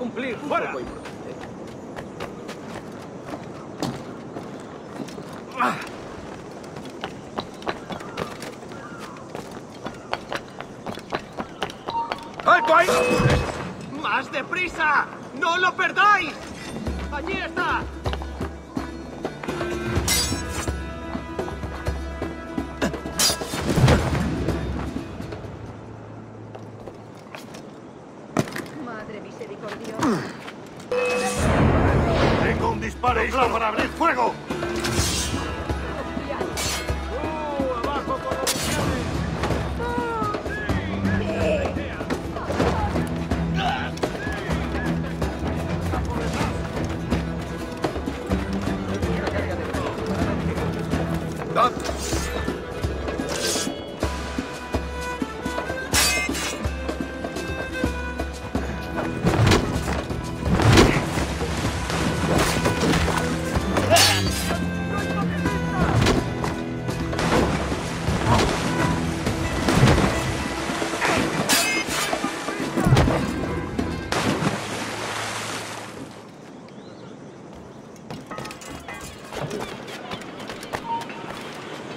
cumplir. ¡Fuera! ¡Alto ahí! ¡Más deprisa! ¡No lo perdáis! ¡Allí está! Tengo un isla para abrir fuego.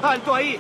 武汉椅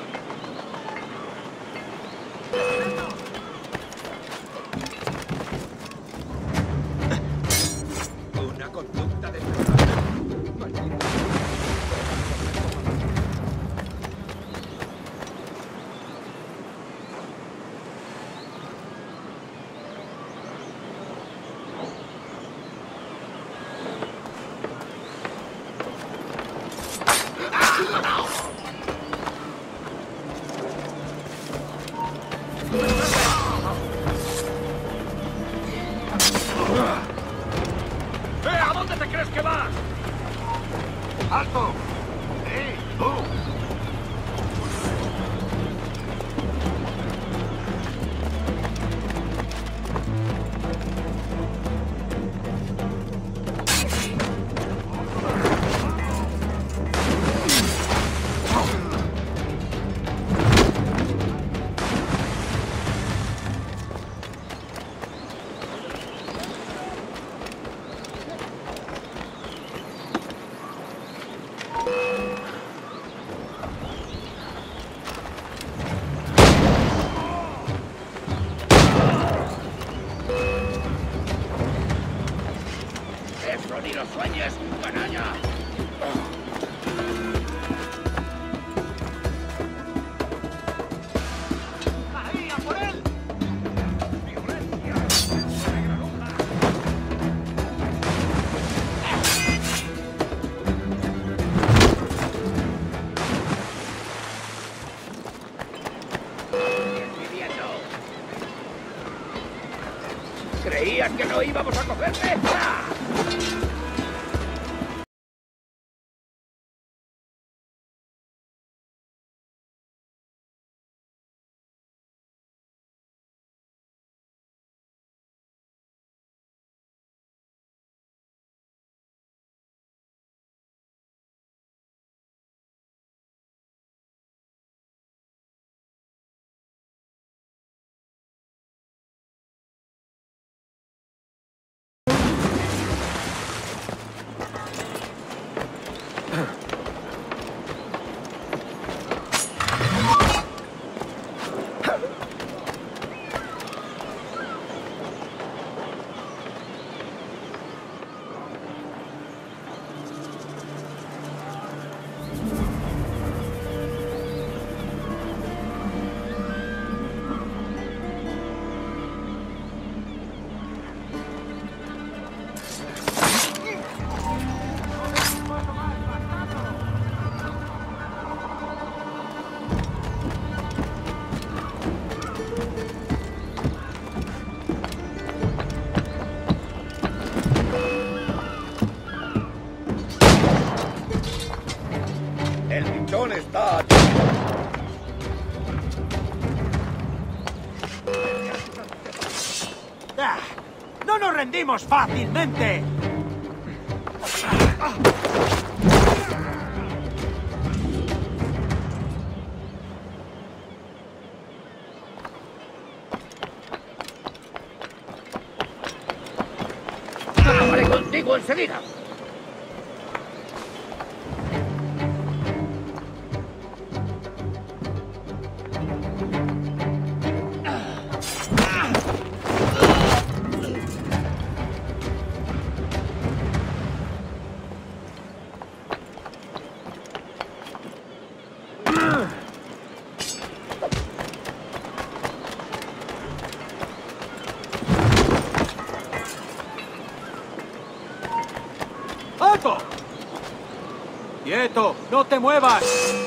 que no íbamos a cogerle? ¡No nos rendimos fácilmente! Vengo enseguida. ¡No te muevas!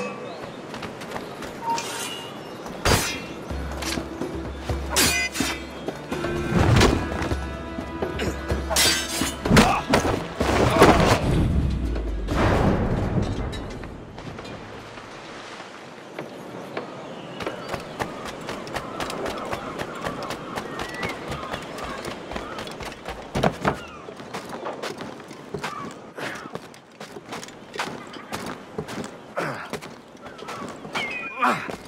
¡No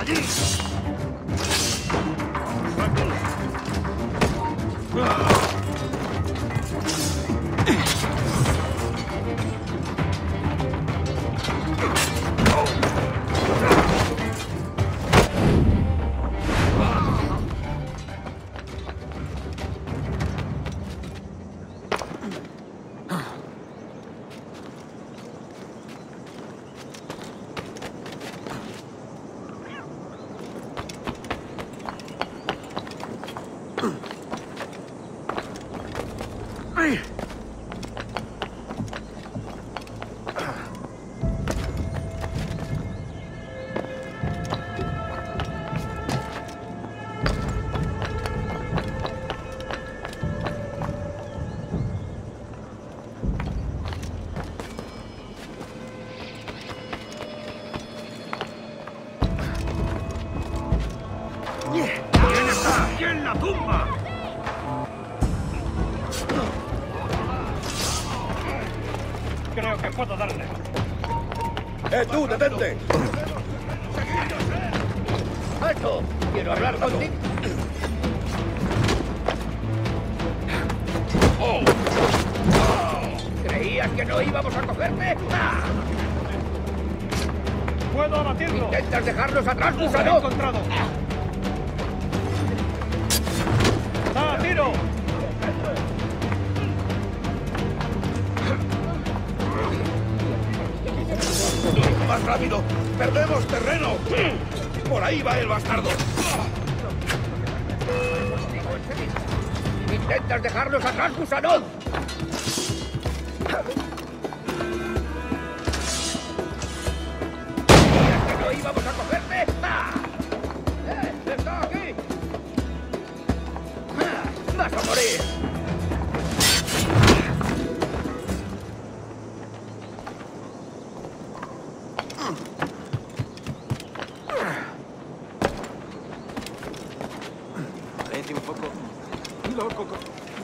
Allez Creo que puedo darle. ¡Eh, tú, detente! ¡Alto! Quiero hablar contigo. ¿Creías que no íbamos a cogerte? ¡Ah! ¡Puedo abatirlo! ¿Intentas dejarnos atrás, ¡Lo he gusano? encontrado! ¡Perdemos terreno! ¡Por ahí va el bastardo! ¿Intentas dejarnos atrás? ¿Creías que no íbamos a cogerte?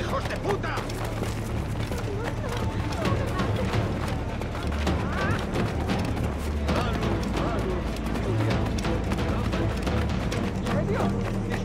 ¡Hijos de puta!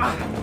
啊！